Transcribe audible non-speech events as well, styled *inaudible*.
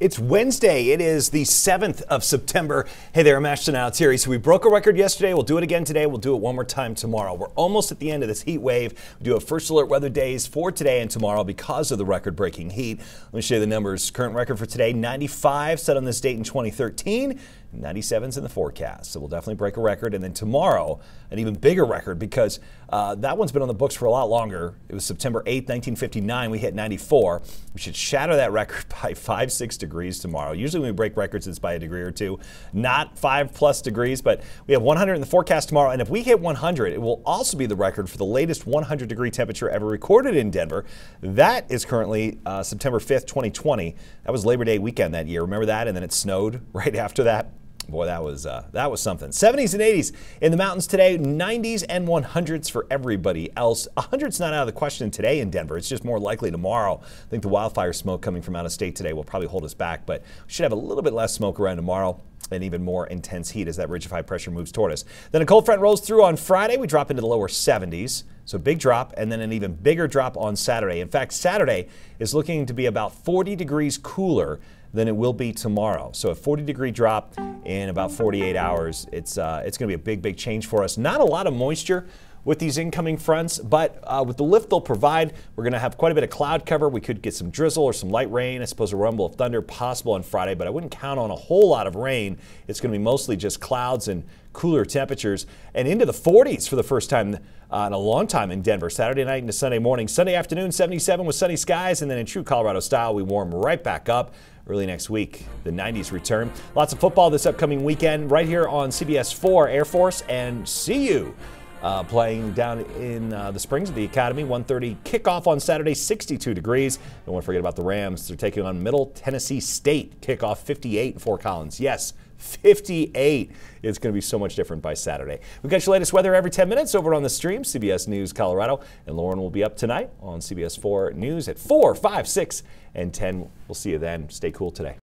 It's Wednesday. It is the 7th of September. Hey there, I'm Ashton Altieri. So we broke a record yesterday. We'll do it again today. We'll do it one more time tomorrow. We're almost at the end of this heat wave. We do have first alert weather days for today and tomorrow because of the record breaking heat. Let me show you the numbers. Current record for today 95 set on this date in 2013. 97's in the forecast. So we'll definitely break a record. And then tomorrow, an even bigger record because uh, that one's been on the books for a lot longer. It was September 8th, 1959. We hit 94. We should shatter that *laughs* record by five, six degrees tomorrow. Usually when we break records, it's by a degree or two. Not five plus degrees, but we have 100 in the forecast tomorrow. And if we hit 100, it will also be the record for the latest 100 degree temperature ever recorded in Denver. That is currently uh, September 5th, 2020. That was Labor Day weekend that year. Remember that? And then it snowed *laughs* right after that. Boy, that was uh, that was something. 70s and 80s in the mountains today. 90s and 100s for everybody else. 100's not out of the question today in Denver. It's just more likely tomorrow. I think the wildfire smoke coming from out of state today will probably hold us back, but we should have a little bit less smoke around tomorrow and even more intense heat as that ridge of high pressure moves toward us. Then a cold front rolls through on Friday. We drop into the lower 70s. So big drop and then an even bigger drop on Saturday. In fact, Saturday is looking to be about 40 degrees cooler than it will be tomorrow. So a 40 degree drop in about 48 hours. It's, uh, it's going to be a big, big change for us. Not a lot of moisture with these incoming fronts, but uh, with the lift they'll provide, we're going to have quite a bit of cloud cover. We could get some drizzle or some light rain. I suppose a rumble of thunder possible on Friday, but I wouldn't count on a whole lot of rain. It's going to be mostly just clouds and cooler temperatures and into the 40s for the first time uh, in a long time in Denver. Saturday night into Sunday morning. Sunday afternoon, 77 with sunny skies, and then in true Colorado style, we warm right back up early next week. The 90s return. Lots of football this upcoming weekend right here on CBS 4 Air Force and CU. Uh, playing down in uh, the Springs of the Academy. 1:30 kickoff on Saturday, 62 degrees. Don't want to forget about the Rams. They're taking on Middle Tennessee State. Kickoff 58 in Fort Collins. Yes, 58. It's going to be so much different by Saturday. We got your latest weather every 10 minutes over on the stream, CBS News Colorado. And Lauren will be up tonight on CBS 4 News at 4, 5, 6, and 10. We'll see you then. Stay cool today.